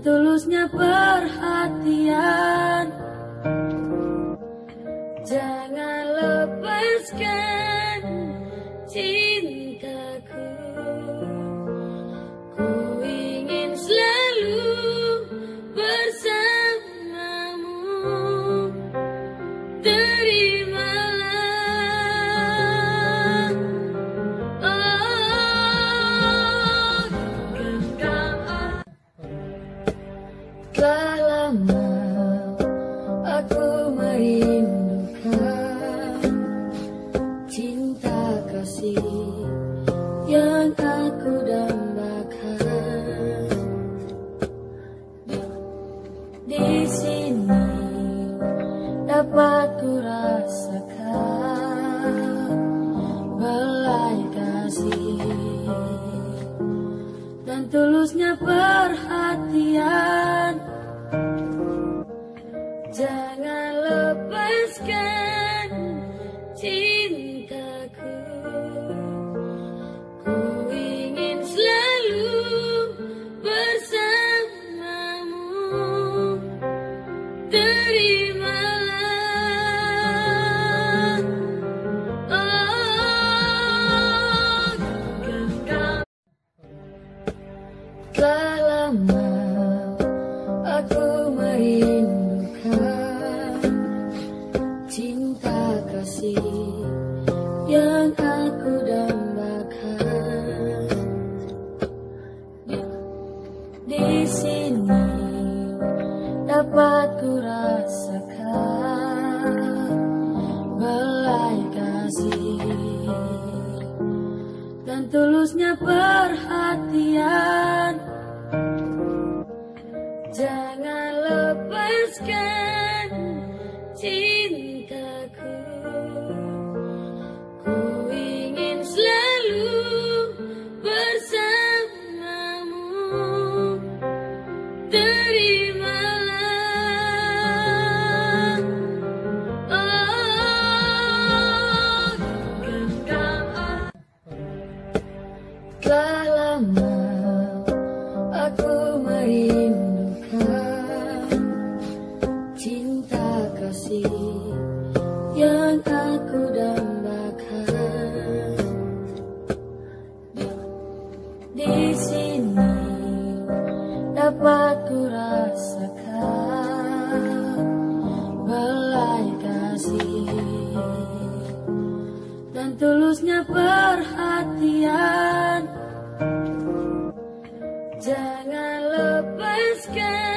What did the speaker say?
tulusnya perhatian. Jangan lepaskan cintaku. Telah lama aku merindukan cinta kasih yang lama rasakan belai kasih dan tulusnya perhatian. Jangan lepaskan cintaku. Lama aku merindukan cinta kasih yang aku dambakan. Di sini dapat ku rasakan belai kasih dan tulusnya perhatian. Jangan lepaskan